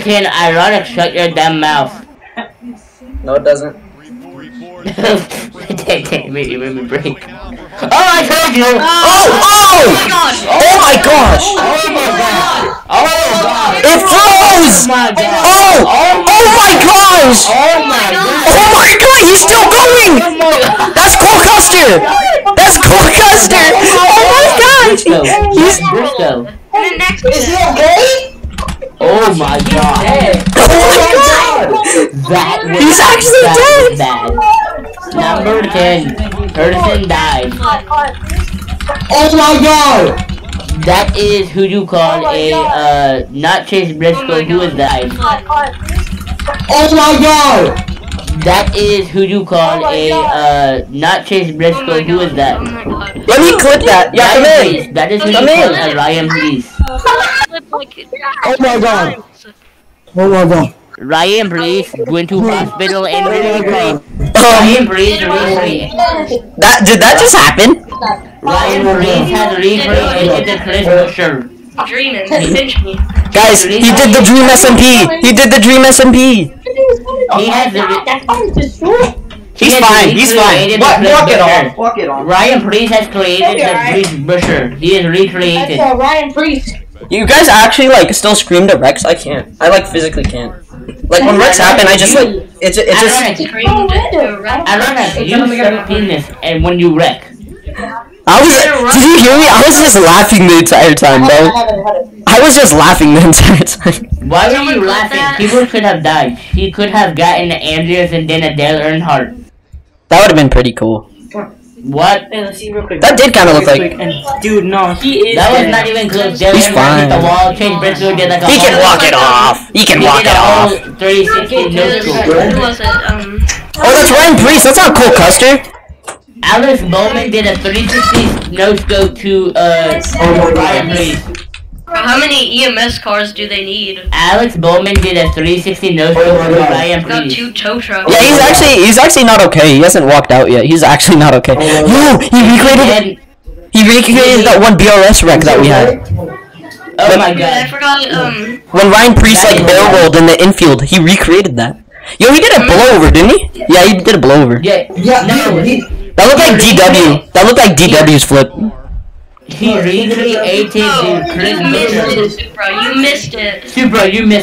Can ironic shut your damn mouth. No, it doesn't. Damn it, you made me break. Oh, I told you! Oh! Oh! gosh! Oh my gosh! Oh my god! Oh my god! It froze! Oh! Oh! Oh my gosh! Oh my god! Oh my god! He's still going! Oh my god! That's Cole Custer! That's Cole Custer! Oh my gosh! He's Briscoe! And Is he okay? Oh my god! Oh my god! That was He's actually that was dead. bad. Number 10. Person died. Oh my god! That is who you call a, uh, not Chase Briscoe, who is died. Oh my god! That is who you call a, uh, not Chase Briscoe, who is Oh that? my god. Let me clip that! Yeah, come Ryan in! That is who you call in. a Ryan Preece. Flip like Oh my god! Oh my god! Ryan Preece went to hospital and recreated. Um, Ryan Preece recreated. that, did that just happen? Ryan Preece has recreated the Chris Buescher. dreaming. Pinch. Guys, he did the Dream SMP! He did the Dream SMP! He has the. He's has fine, he's fine. recreated the Walk, Chris walk it Buescher. off. Walk it off. Ryan Preece has created Okay, the alright. Chris Buescher. He is recreated. That's uh, Ryan Preece. You guys actually like still screamed at Rex? I can't. I like physically can't. Like when Rex happened, I just like it's it just Ironic. Screamed to rap. Ironic. You suck penis and when you wreck. I was did you hear me? I was just laughing the entire time, bro. I was just laughing the entire time. Why were Someone you laughing? People could have died. He could have gotten an Andrews and then a Dale Earnhardt. That would have been pretty cool. What? Hey, let's see real quick. That did kinda look Real like- quick, and- Dude, no, he is. That was not even close. Dale He's Earnhardt hit the fine. wall. Chase Briscoe did like a He can walk it off. He can He walk it off. 360 no Who scoop. was it? Um. Oh, that's Ryan Preece. That's not Cole Custer. Alex Bowman did a 360 no scope to uh oh Ryan Preece. How many EMS cars do they need? Alex Bowman did a 360 no scope to Ryan Got two tow trucks. Yeah, he's actually he's actually not okay. He hasn't walked out yet. He's actually not okay. Yo, he recreated And, he recreated that one BRS wreck that we had. oh my god! I forgot. Um. When Ryan Preece like barrel rolled in the infield, he recreated that. Yo, he did a blowover, didn't he? Yeah, he did a blowover. Yeah, Yeah, no, he, he, That looked like DW. That looked like DW's flip. He recreated No, the Chris you missed it, Supra. You missed it. Supra, you missed